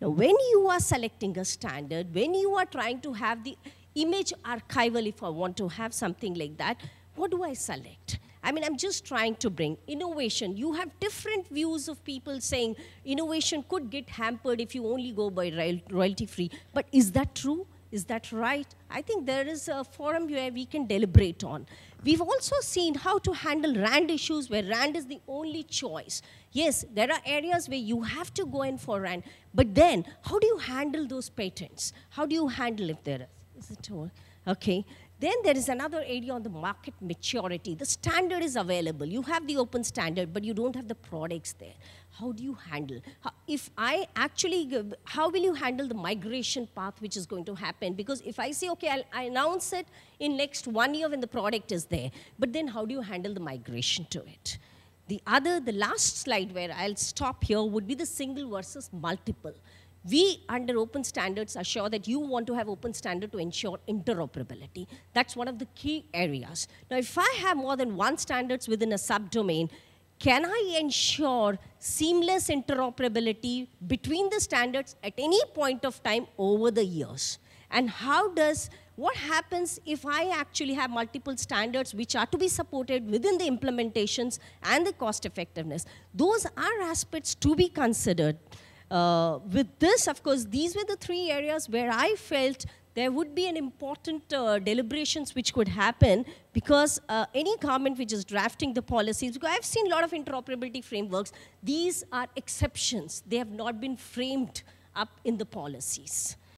Now, when you are selecting a standard, when you are trying to have the image archival, if I want to have something like that, what do I select? I mean, I'm just trying to bring innovation. You have different views of people saying innovation could get hampered if you only go by royalty free. But is that true? Is that right? I think there is a forum where we can deliberate on. We've also seen how to handle RAND issues where RAND is the only choice. Yes, there are areas where you have to go in for RAND, but then how do you handle those patents? How do you handle if there is? Is it all? Okay. Then there is another area on the market maturity. The standard is available. You have the open standard, but you don't have the products there. How do you handle? If I actually, give, how will you handle the migration path which is going to happen? Because if I say, okay, I'll, I announce it in next one year when the product is there, but then how do you handle the migration to it? The other, the last slide where I'll stop here would be the single versus multiple we under open standards assure that you want to have open standard to ensure interoperability. That's one of the key areas. Now, if I have more than one standards within a subdomain, can I ensure seamless interoperability between the standards at any point of time over the years? And how does, what happens if I actually have multiple standards which are to be supported within the implementations and the cost effectiveness? Those are aspects to be considered. Uh, with this, of course, these were the three areas where I felt there would be an important uh, deliberations which could happen because uh, any government which is drafting the policies, because I've seen a lot of interoperability frameworks, these are exceptions. They have not been framed up in the policies.